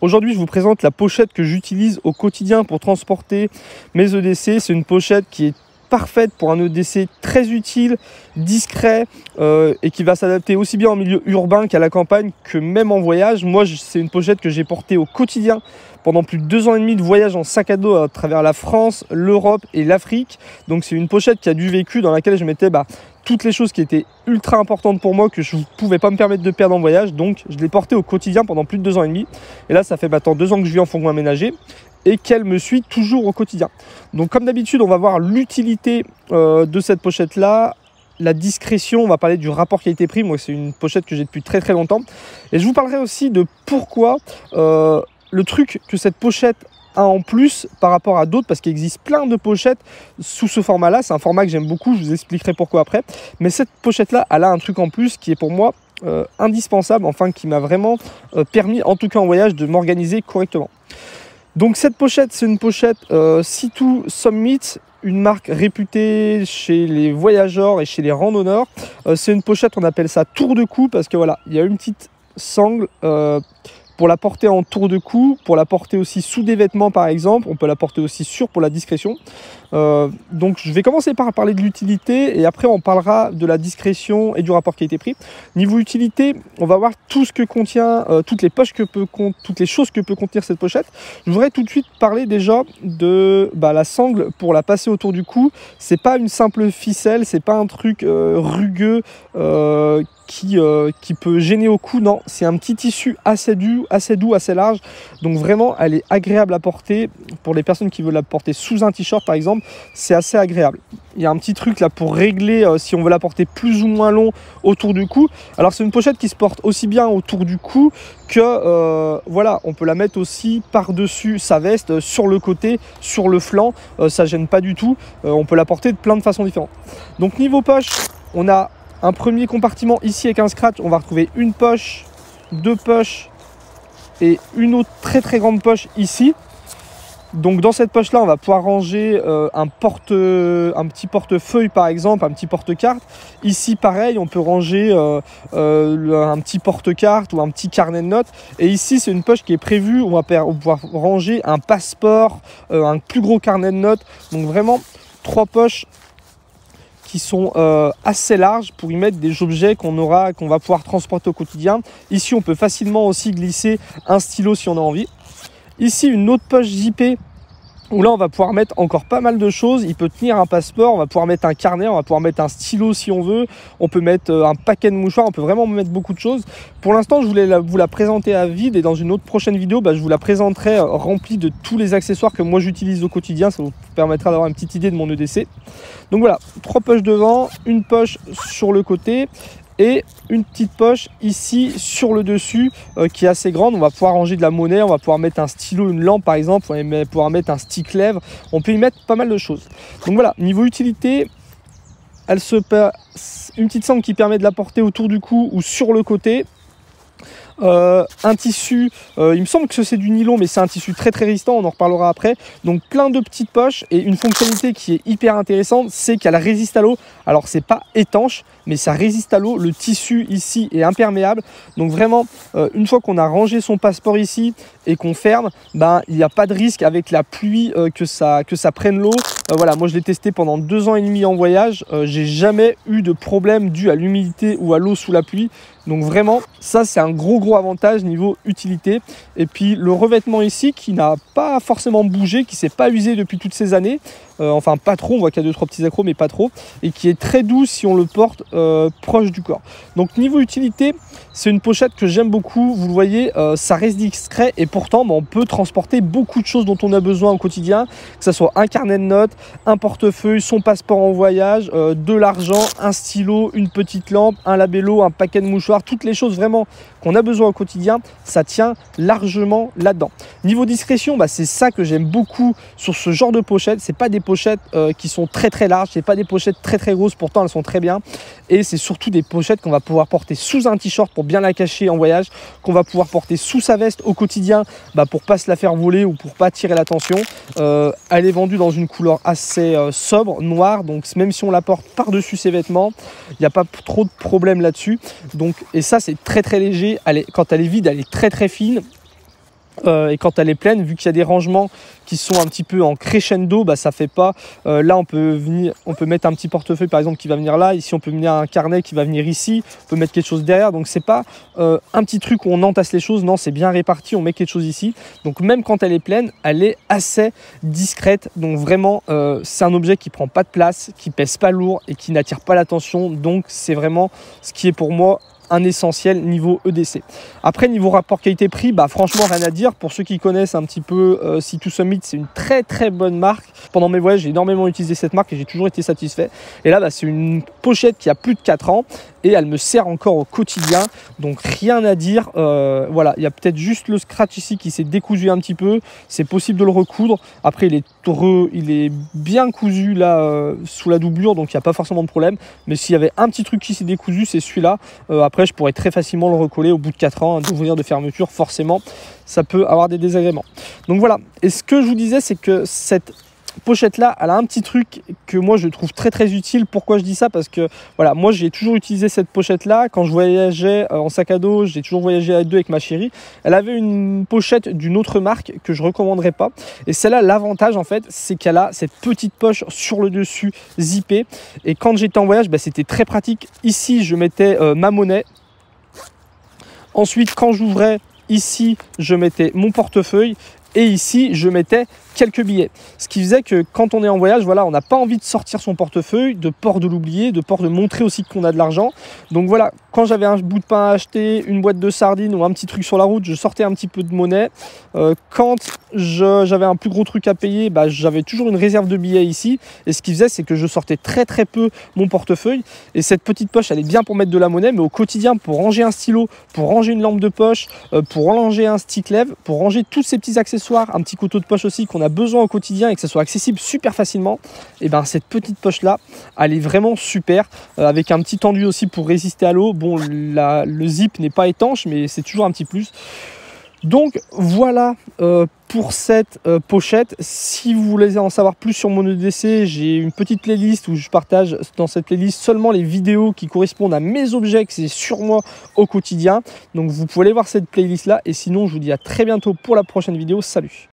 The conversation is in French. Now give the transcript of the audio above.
Aujourd'hui, je vous présente la pochette que j'utilise au quotidien pour transporter mes EDC. C'est une pochette qui est parfaite pour un EDC très utile, discret euh, et qui va s'adapter aussi bien en milieu urbain qu'à la campagne que même en voyage. Moi, c'est une pochette que j'ai portée au quotidien pendant plus de deux ans et demi de voyage en sac à dos à travers la France, l'Europe et l'Afrique. Donc c'est une pochette qui a du vécu dans laquelle je mettais bah, toutes les choses qui étaient ultra importantes pour moi que je ne pouvais pas me permettre de perdre en voyage. Donc je l'ai portée au quotidien pendant plus de deux ans et demi. Et là, ça fait maintenant deux ans que je vis en fourgon aménagé et qu'elle me suit toujours au quotidien. Donc comme d'habitude, on va voir l'utilité euh, de cette pochette-là, la discrétion, on va parler du rapport qualité-prix. Moi, c'est une pochette que j'ai depuis très très longtemps. Et je vous parlerai aussi de pourquoi euh, le truc que cette pochette a en plus par rapport à d'autres, parce qu'il existe plein de pochettes sous ce format-là. C'est un format que j'aime beaucoup, je vous expliquerai pourquoi après. Mais cette pochette-là, elle a un truc en plus qui est pour moi euh, indispensable, enfin qui m'a vraiment permis, en tout cas en voyage, de m'organiser correctement. Donc cette pochette, c'est une pochette euh, Situ Summit, une marque réputée chez les voyageurs et chez les randonneurs. Euh, c'est une pochette, on appelle ça tour de cou parce que voilà, il y a une petite sangle euh, pour la porter en tour de cou, pour la porter aussi sous des vêtements par exemple, on peut la porter aussi sur pour la discrétion. Euh, donc je vais commencer par parler de l'utilité et après on parlera de la discrétion et du rapport pris. Niveau utilité, on va voir tout ce que contient, euh, toutes les poches que peut toutes les choses que peut contenir cette pochette. Je voudrais tout de suite parler déjà de bah, la sangle pour la passer autour du cou. C'est pas une simple ficelle, c'est pas un truc euh, rugueux qui, euh, qui peut gêner au cou. Non, c'est un petit tissu assez doux, assez doux, assez large. Donc vraiment, elle est agréable à porter. Pour les personnes qui veulent la porter sous un t-shirt, par exemple, c'est assez agréable. Il y a un petit truc là pour régler euh, si on veut la porter plus ou moins long autour du cou. Alors c'est une pochette qui se porte aussi bien autour du cou que euh, voilà, on peut la mettre aussi par-dessus sa veste, sur le côté, sur le flanc. ça gêne pas du tout. on peut la porter de plein de façons différentes. Donc niveau poche, on a un premier compartiment ici avec un scratch, on va retrouver une poche, deux poches et une autre très très grande poche ici. Donc dans cette poche là on va pouvoir ranger euh, un, porte, un petit portefeuille par exemple, un petit porte-carte. Ici pareil on peut ranger euh, euh, un petit porte-carte ou un petit carnet de notes. Et ici c'est une poche qui est prévue, on va pouvoir ranger un passeport, un plus gros carnet de notes. Donc vraiment trois poches qui sont euh, assez larges pour y mettre des objets qu'on aura, qu'on va pouvoir transporter au quotidien. Ici, on peut facilement aussi glisser un stylo si on a envie. Ici, une autre poche zippée où là on va pouvoir mettre encore pas mal de choses. Il peut tenir un passeport, on va pouvoir mettre un carnet, on va pouvoir mettre un stylo si on veut, on peut mettre euh, un paquet de mouchoirs, on peut vraiment mettre beaucoup de choses. Pour l'instant, je voulais vous la présenter à vide et dans une autre prochaine vidéo, bah, je vous la présenterai euh, remplie de tous les accessoires que moi j'utilise au quotidien. Ça vous permettra d'avoir une petite idée de mon EDC. Donc voilà, trois poches devant, une poche sur le côté et une petite poche ici sur le dessus euh, qui est assez grande. On va pouvoir ranger de la monnaie, on va pouvoir mettre un stylo, une lampe par exemple, on va pouvoir mettre un stick lèvre. On peut y mettre pas mal de choses. Donc voilà, niveau utilité, elle se une petite sangle qui permet de la porter autour du cou ou sur le côté. Euh, un tissu, euh, il me semble que c'est du nylon, mais c'est un tissu très très résistant, on en reparlera après. Donc plein de petites poches et une fonctionnalité qui est hyper intéressante, c'est qu'elle résiste à l'eau. Alors c'est pas étanche, mais ça résiste à l'eau. Le tissu ici est imperméable. Donc vraiment, euh, une fois qu'on a rangé son passeport ici et qu'on ferme, ben, il n'y a pas de risque avec la pluie que, ça, que ça prenne l'eau. voilà, moi je l'ai testé pendant deux ans et demi en voyage. J'ai jamais eu de problème dû à l'humidité ou à l'eau sous la pluie. Donc vraiment, ça c'est un gros gros avantage niveau utilité. Et puis le revêtement ici qui n'a pas forcément bougé, qui s'est pas usé depuis toutes ces années. Euh, enfin pas trop, on voit qu'il y a deux trois petits accros mais pas trop, et qui est très doux si on le porte euh, proche du corps. Donc niveau utilité, c'est une pochette que j'aime beaucoup, vous le voyez, euh, ça reste discret et pourtant bah, on peut transporter beaucoup de choses dont on a besoin au quotidien, que ce soit un carnet de notes, un portefeuille, son passeport en voyage, de l'argent, un stylo, une petite lampe, un labello, un paquet de mouchoirs, toutes les choses vraiment qu'on a besoin au quotidien, ça tient largement là-dedans. Niveau discrétion, bah, c'est ça que j'aime beaucoup sur ce genre de pochette. C'est pas des pochettes euh, qui sont très très larges, c'est pas des pochettes très très grosses, pourtant elles sont très bien. Et c'est surtout des pochettes qu'on va pouvoir porter sous un t-shirt pour bien la cacher en voyage, qu'on va pouvoir porter sous sa veste au quotidien bah, pour pas se la faire voler ou pour pas attirer l'attention. Euh, elle est vendue dans une couleur assez euh, sobre, noire, donc même si on la porte par-dessus ses vêtements, il n'y a pas trop de problème là-dessus. Donc, et ça c'est très très léger, quand elle est vide, elle est très très fine Euh, et quand elle est pleine, vu qu'il y a des rangements qui sont un petit peu en crescendo, bah, ça fait pas. Euh, là, on peut venir, on peut mettre un petit portefeuille par exemple qui va venir là. Ici, on peut venir un carnet qui va venir ici. On peut mettre quelque chose derrière. Donc c'est pas euh, un petit truc où on entasse les choses. Non, c'est bien réparti. On met quelque chose ici. Donc même quand elle est pleine, elle est assez discrète. Donc vraiment, c'est un objet qui prend pas de place, qui pèse pas lourd et qui n'attire pas l'attention. Donc c'est vraiment ce qui est pour moi un essentiel niveau EDC. Après, niveau rapport qualité-prix, bah, franchement, rien à dire. Pour ceux qui connaissent un petit peu euh, C2 Summit, c'est une très très bonne marque. Pendant mes voyages, j'ai énormément utilisé cette marque et j'ai toujours été satisfait. Et là, bah, c'est une pochette qui a plus de 4 ans et elle me sert encore au quotidien. Donc rien à dire. Euh, voilà, il y a peut-être juste le scratch ici qui s'est décousu un petit peu. C'est possible de le recoudre. Après, il est, il est bien cousu là euh, sous la doublure, donc il n'y a pas forcément de problème. Mais s'il y avait un petit truc qui s'est décousu, c'est celui-là. Euh, après, je pourrais très facilement le recoller au bout de 4 ans, d'ouvrir de fermeture. Forcément, ça peut avoir des désagréments. Donc voilà. Et ce que je vous disais, c'est que cette pochette là, elle a un petit truc que moi je trouve très très utile. Pourquoi je dis ça? Parce que voilà, moi j'ai toujours utilisé cette pochette là. Quand je voyageais euh, en sac à dos, j'ai toujours voyagé à deux avec ma chérie. Elle avait une pochette d'une autre marque que je recommanderais pas. Et celle-là, l'avantage en fait, c'est qu'elle a cette petite poche sur le dessus zippée. Et quand j'étais en voyage, bah, c'était très pratique. Ici, je mettais euh, ma monnaie. Ensuite, quand j'ouvrais ici, je mettais mon portefeuille et ici je mettais quelques billets. Ce qui faisait que quand on est en voyage, voilà, on n'a pas envie de sortir son portefeuille, de peur de l'oublier, de peur de montrer aussi qu'on a de l'argent. Donc voilà, quand j'avais un bout de pain à acheter, une boîte de sardines ou un petit truc sur la route, je sortais un petit peu de monnaie. Euh, quand j'avais un plus gros truc à payer, bah, j'avais toujours une réserve de billets ici. Et ce qui faisait, c'est que je sortais très très peu mon portefeuille. Et cette petite poche, elle est bien pour mettre de la monnaie, mais au quotidien, pour ranger un stylo, pour ranger une lampe de poche, euh, pour ranger un stick lève, pour ranger tous ces petits accessoires, un petit couteau de poche aussi qu'on a besoin au quotidien et que ça soit accessible super facilement, et eh ben cette petite poche là, elle est vraiment super euh, avec un petit tendu aussi pour résister à l'eau. Bon, le zip n'est pas étanche, mais c'est toujours un petit plus. Donc voilà euh, pour cette euh, pochette. Si vous voulez en savoir plus sur mon EDC, j'ai une petite playlist où je partage dans cette playlist seulement les vidéos qui correspondent à mes objets que c'est sur moi au quotidien. Donc vous pouvez aller voir cette playlist là. Et sinon, je vous dis à très bientôt pour la prochaine vidéo. Salut